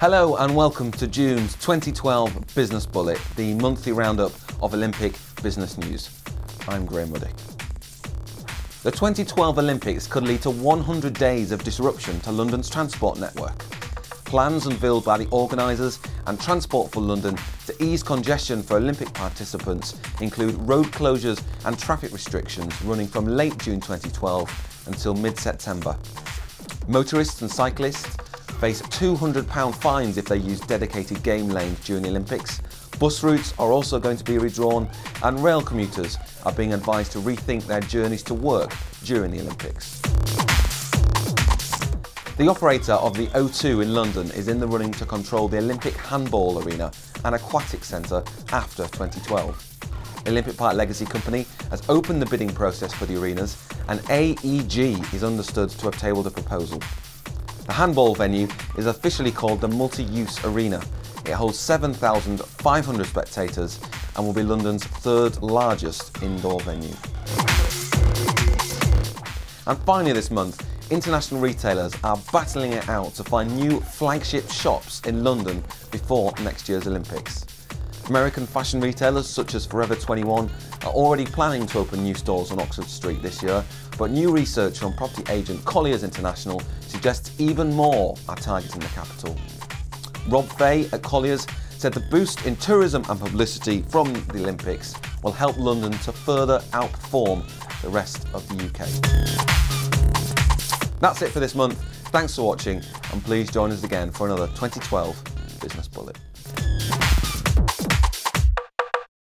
Hello and welcome to June's 2012 Business Bullet, the monthly roundup of Olympic business news. I'm Graham Ruddick. The 2012 Olympics could lead to 100 days of disruption to London's transport network. Plans unveiled by the organisers and Transport for London to ease congestion for Olympic participants include road closures and traffic restrictions running from late June 2012 until mid-September. Motorists and cyclists face £200 fines if they use dedicated game lanes during the Olympics. Bus routes are also going to be redrawn and rail commuters are being advised to rethink their journeys to work during the Olympics. The operator of the O2 in London is in the running to control the Olympic Handball Arena and Aquatic Centre after 2012. The Olympic Park Legacy Company has opened the bidding process for the arenas and AEG is understood to have tabled a proposal. The handball venue is officially called the Multi-Use Arena. It holds 7,500 spectators and will be London's third largest indoor venue. And finally this month, international retailers are battling it out to find new flagship shops in London before next year's Olympics. American fashion retailers such as Forever 21 are already planning to open new stores on Oxford Street this year, but new research from property agent Colliers International suggests even more are targeting the capital. Rob Fay at Colliers said the boost in tourism and publicity from the Olympics will help London to further outperform the rest of the UK. That's it for this month. Thanks for watching and please join us again for another 2012 Business Bullet.